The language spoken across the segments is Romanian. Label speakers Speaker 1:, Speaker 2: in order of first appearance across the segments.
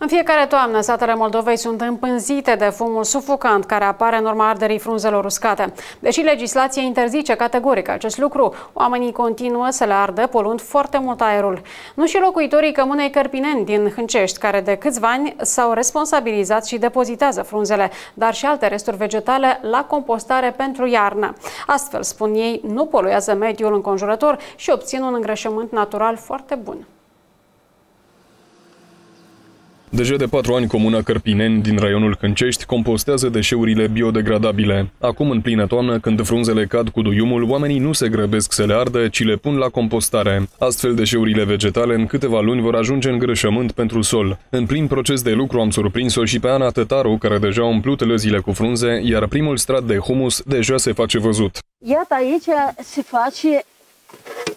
Speaker 1: În fiecare toamnă, satele Moldovei sunt împânzite de fumul sufocant care apare în urma arderii frunzelor uscate. Deși legislația interzice categoric acest lucru, oamenii continuă să le ardă, poluând foarte mult aerul. Nu și locuitorii Cămânei Cărpineni din Hâncești, care de câțiva ani s-au responsabilizat și depozitează frunzele, dar și alte resturi vegetale la compostare pentru iarnă. Astfel, spun ei, nu poluează mediul înconjurător și obțin un îngrășământ natural foarte bun.
Speaker 2: Deja de patru ani, Comuna Cărpineni din raionul Câncești compostează deșeurile biodegradabile. Acum, în plină toamnă, când frunzele cad cu duiumul, oamenii nu se grăbesc să le ardă, ci le pun la compostare. Astfel, deșeurile vegetale în câteva luni vor ajunge în grășământ pentru sol. În plin proces de lucru am surprins-o și pe Ana Tătaru, care deja a umplut lăzile cu frunze, iar primul strat de humus deja se face văzut.
Speaker 3: Iată aici se face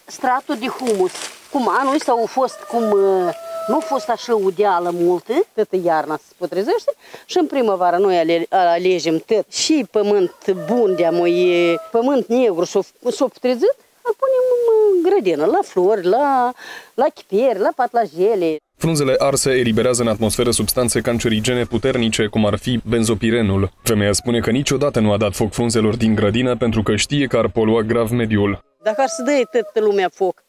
Speaker 3: stratul de humus. Cum anul ăsta a fost cum uh, nu a fost așa udeală multă, toată iarna se putrezește și în primăvară noi ale, alegem tot și pământ bun de e pământ negru s-a putrezit, îl punem în grădină, la flori, la, la chipieri, la patlajele.
Speaker 2: Frunzele arse eliberează în atmosferă substanțe cancerigene puternice, cum ar fi benzopirenul. Femeia spune că niciodată nu a dat foc frunzelor din grădină pentru că știe că ar polua grav mediul.
Speaker 3: Dacă ar să dă toată lumea foc,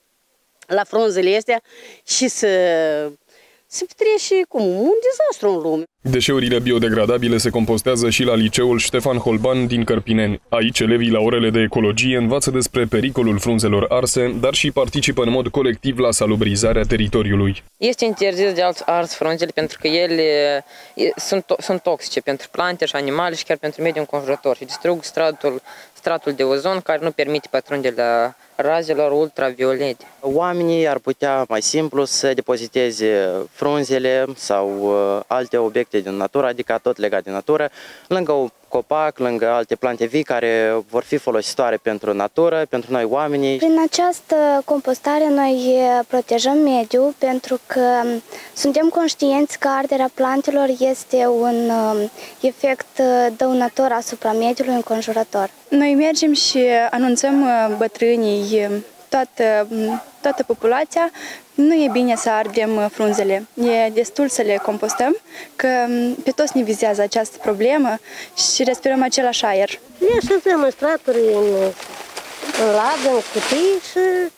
Speaker 3: la frunzele astea și să se petrece cum un dezastru în lume.
Speaker 2: Deșeurile biodegradabile se compostează și la liceul Ștefan Holban din Cărpineni. Aici elevii la orele de ecologie învață despre pericolul frunzelor arse, dar și participă în mod colectiv la salubrizarea teritoriului.
Speaker 4: Este interzis de alți ars frunzele pentru că ele sunt, sunt toxice pentru plante și animale și chiar pentru mediul înconjurător și distrug stratul, stratul de ozon care nu permite pătrunderea razelor ultraviolete.
Speaker 5: Oamenii ar putea mai simplu să depoziteze frunzele sau uh, alte obiecte din natură, adică tot legat de natură, lângă o copac, lângă alte plante vii care vor fi folositoare pentru natură, pentru noi oamenii.
Speaker 6: Prin această compostare noi protejăm mediul pentru că suntem conștienți că arderea plantelor este un efect dăunător asupra mediului înconjurător.
Speaker 7: Noi mergem și anunțăm bătrânii toată, toată populația, nu e bine să ardem frunzele. E destul să le compostăm, că pe toți ne vizează această problemă și respirăm același aer.
Speaker 3: Le așezăm în straturi, în, în ladă, în cutii și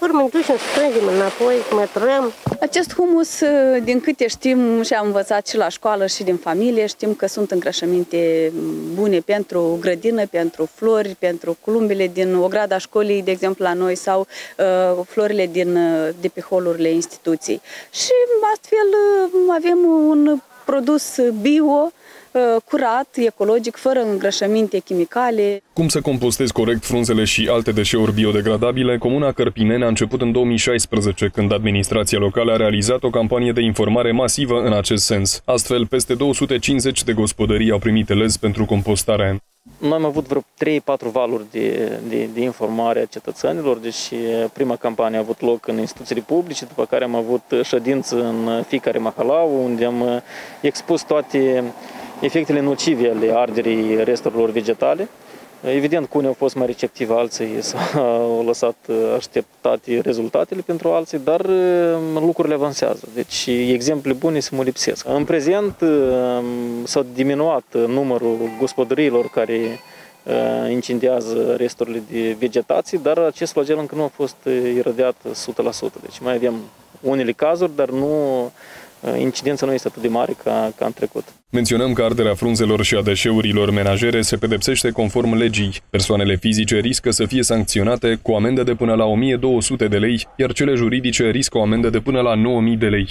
Speaker 3: urmă ducem, strângem înapoi, măturăm.
Speaker 8: Acest humus, uh, din câte știm și am învățat și la școală și din familie, știm că sunt îngrășăminte bune pentru grădină, pentru flori, pentru columbile din ograda școlii, de exemplu, la noi, sau uh, florile din, uh, de pe holurile instituției. Și astfel uh, avem un produs bio Uh, curat, ecologic, fără îngrășăminte chimicale.
Speaker 2: Cum să compostezi corect frunzele și alte deșeuri biodegradabile, Comuna Cărpinene a început în 2016, când administrația locală a realizat o campanie de informare masivă în acest sens. Astfel, peste 250 de gospodării au primit lez pentru compostare.
Speaker 9: Noi am avut vreo 3-4 valuri de, de, de informare a cetățenilor, deci prima campanie a avut loc în instituțiile publice, după care am avut ședință în fiecare mahalau, unde am expus toate efectele nocive ale arderii resturilor vegetale. Evident că unii au fost mai receptivi, alții s-au lăsat așteptate rezultatele pentru alții, dar um, lucrurile avansează. Deci exemple bune se mă lipsesc. În prezent um, s-a diminuat numărul gospodăriilor care uh, incendiază resturile de vegetație, dar acest flagel încă nu a fost iradiat 100%. Deci mai avem unele cazuri, dar nu Uh, incidența nu este atât de mare ca, ca în trecut.
Speaker 2: Menționăm că arderea frunzelor și a deșeurilor menajere se pedepsește conform legii. Persoanele fizice riscă să fie sancționate cu amendă de până la 1200 de lei, iar cele juridice riscă o amendă de până la 9000 de lei.